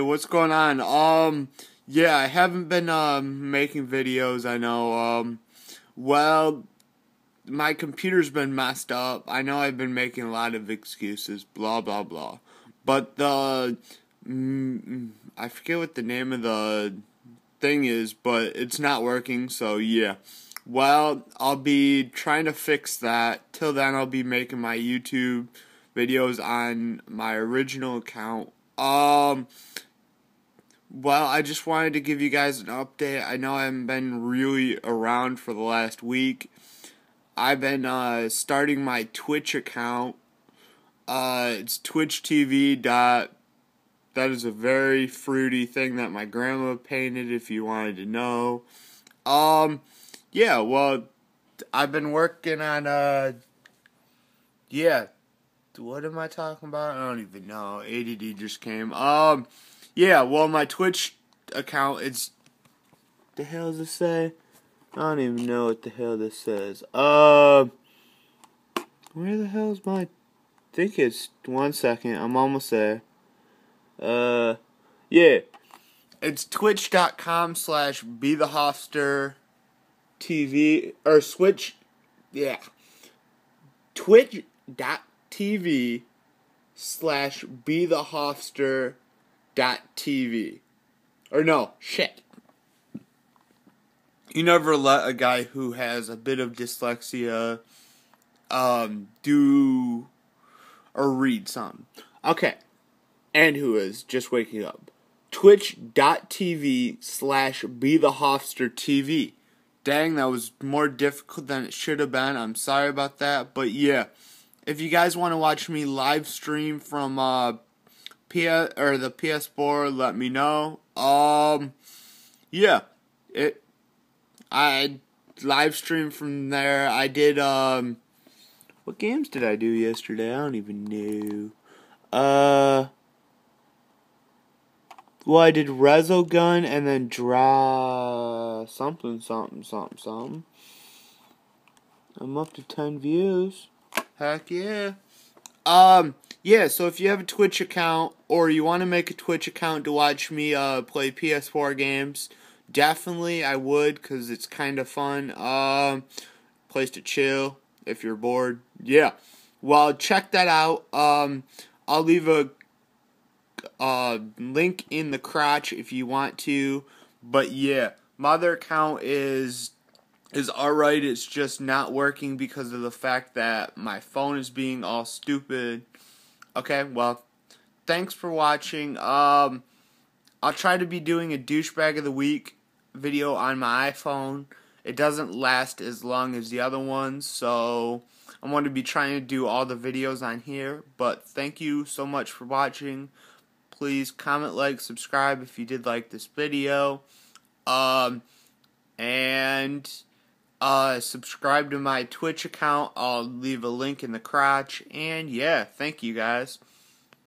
What's going on? Um, yeah, I haven't been um making videos. I know. Um, well, my computer's been messed up. I know I've been making a lot of excuses. Blah blah blah. But the mm, I forget what the name of the thing is, but it's not working. So yeah. Well, I'll be trying to fix that. Till then, I'll be making my YouTube videos on my original account. Um, well, I just wanted to give you guys an update. I know I haven't been really around for the last week. I've been uh, starting my Twitch account. Uh, it's Twitch TV dot. That is a very fruity thing that my grandma painted. If you wanted to know, um, yeah. Well, I've been working on uh, yeah. What am I talking about? I don't even know. ADD just came. Um, yeah. Well, my Twitch account. It's the hell does it say? I don't even know what the hell this says. Uh, where the hell's my? I think it's one second. I'm almost there. Uh, yeah, it's twitch.com slash B the Hofster TV or switch. Yeah, twitch.tv slash B the Hofster TV. Or no, shit you never let a guy who has a bit of dyslexia um, do or read something. Okay. And who is just waking up. Twitch.tv slash B the Hofster TV. Dang, that was more difficult than it should have been. I'm sorry about that. But yeah. If you guys want to watch me live stream from uh PS or the PS4, let me know. Um yeah. It I live streamed from there. I did um what games did I do yesterday? I don't even know. Uh well, I did Resogun and then draw something, something, something, something. I'm up to 10 views. Heck yeah. Um, yeah, so if you have a Twitch account or you want to make a Twitch account to watch me uh, play PS4 games, definitely I would because it's kind of fun. Um, place to chill if you're bored. Yeah. Well, check that out. Um, I'll leave a uh, link in the crotch if you want to. But yeah, my other account is is alright. It's just not working because of the fact that my phone is being all stupid. Okay, well, thanks for watching. Um, I'll try to be doing a douchebag of the week video on my iPhone. It doesn't last as long as the other ones, so I'm going to be trying to do all the videos on here. But thank you so much for watching. Please comment, like, subscribe if you did like this video. Um, and uh, subscribe to my Twitch account. I'll leave a link in the crotch. And yeah, thank you guys.